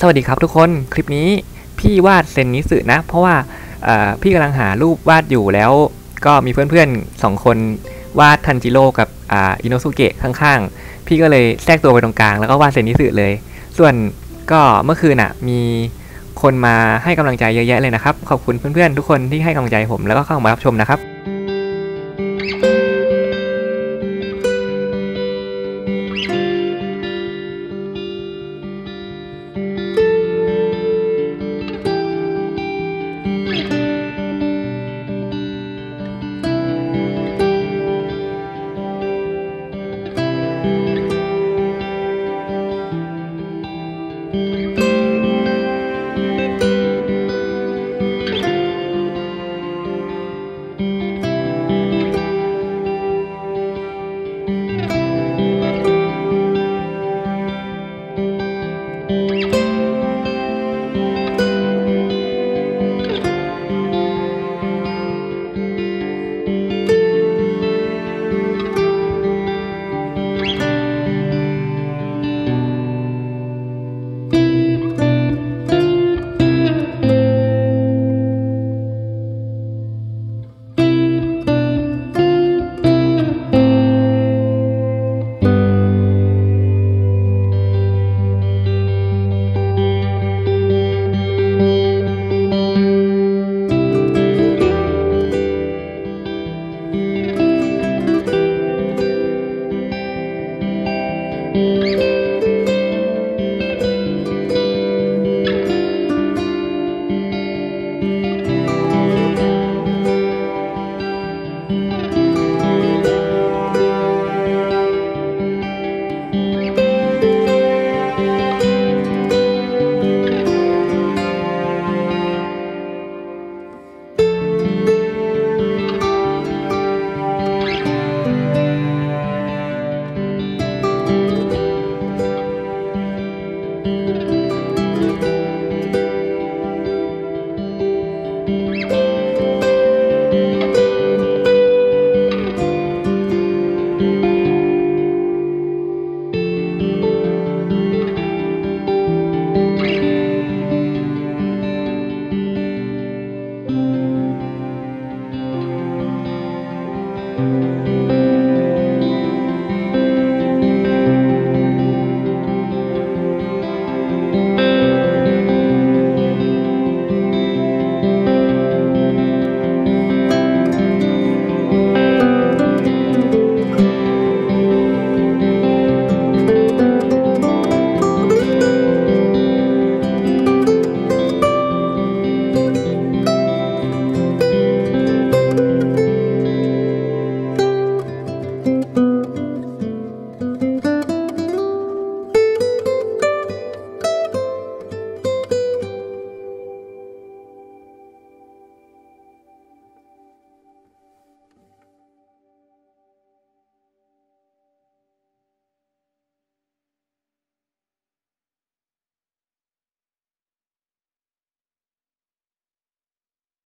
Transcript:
สวัสดีครับทุกคนคลิปนี้พี่วาดเซนนิสึนะ เพราะว่าพี่กำลังหารูปวาดอยู่แล้ว ก็มีเพื่อนๆสองคนวาดทันจิโร่กับอ่าอิโนสุเกะข้างๆ พี่ก็เลยแทรกตัวไปตรงกลางแล้วก็วาดเซนนิสึเลย ส่วนก็เมื่อคืนน่ะมีคนมาให้กำลังใจเยอะแยะเลยนะครับ ขอบคุณเพื่อนๆทุกคนที่ให้กำลังใจผมแล้วก็เข้ามารับชมนะครับ Música